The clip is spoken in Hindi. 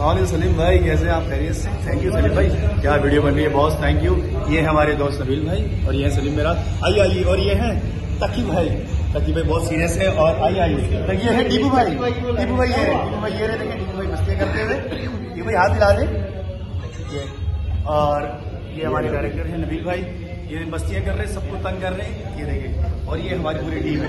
सलाम सलीम भाई, कैसे आप? खैरियत से। थैंक यू सलीम भाई। क्या वीडियो बन रही है? बॉस थैंक यू ये है हमारे दोस्त नबील भाई और ये है सलीम मेरा। आई आई, और ये है तकी भाई। तकी भाई बहुत सीरियस है और आई आई। तो ये है टीपू भाई। टीपू भाई ये टीपू भाई ये रहे देखिए टीपू भाई मस्ती करते हुए। टीपू भाई हाथ दिला दे। ये। और ये हमारे डायरेक्टर है नबील भाई। ये मस्तियाँ कर रहे हैं, सबको तंग कर रहे हैं। ये देखिए और ये हमारी पूरी टीम है।